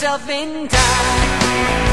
yourself intact. Living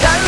달라.